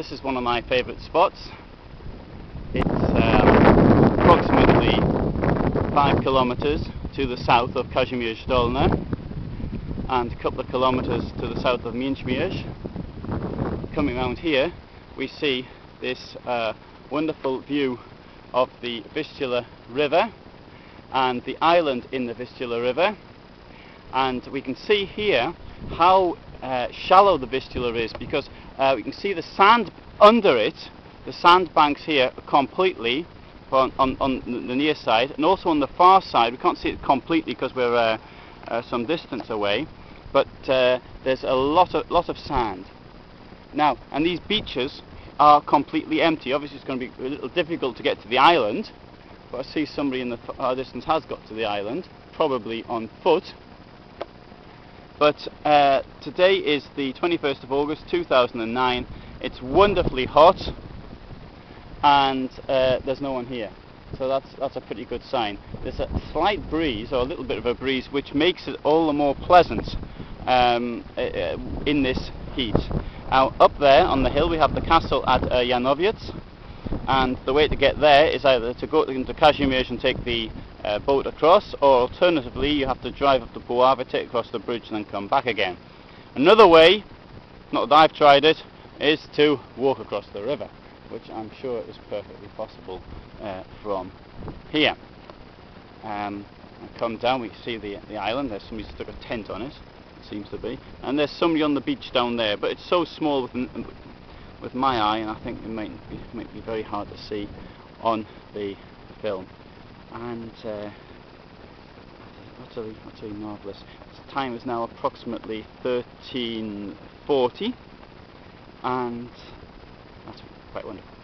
this is one of my favourite spots. It's um, approximately 5 kilometres to the south of Kazimierz Dolny and a couple of kilometres to the south of Mięczmierz. Coming around here we see this uh, wonderful view of the Vistula River and the island in the Vistula River and we can see here how uh, shallow the Vistula is because uh, we can see the sand under it, the sandbanks here completely on, on, on, the near side and also on the far side, we can't see it completely because we're uh, uh, some distance away, but uh, there's a lot of, lot of sand. Now, and these beaches are completely empty. Obviously it's going to be a little difficult to get to the island, but I see somebody in the far distance has got to the island, probably on foot. But uh, today is the 21st of August 2009. It's wonderfully hot and uh, there's no one here. So that's, that's a pretty good sign. There's a slight breeze, or a little bit of a breeze, which makes it all the more pleasant um, uh, uh in this heat. Now up there on the hill we have the castle at uh, Janowiec and the way to get there is either to go into Kazimierz and take the uh, boat across or alternatively you have to drive up to Puławy, across the bridge and then come back again. Another way, not that I've tried it, is to walk across the river which I'm sure is perfectly possible uh, from here. Um, come down, we can see the, the island, there's somebody stuck a tent on it, it, seems to be, and there's somebody on the beach down there, but it's so small with, with my eye and I think it might be, might be very hard to see on the film and uh, utterly, utterly marvellous. The time is now approximately 13.40 and that's quite wonderful.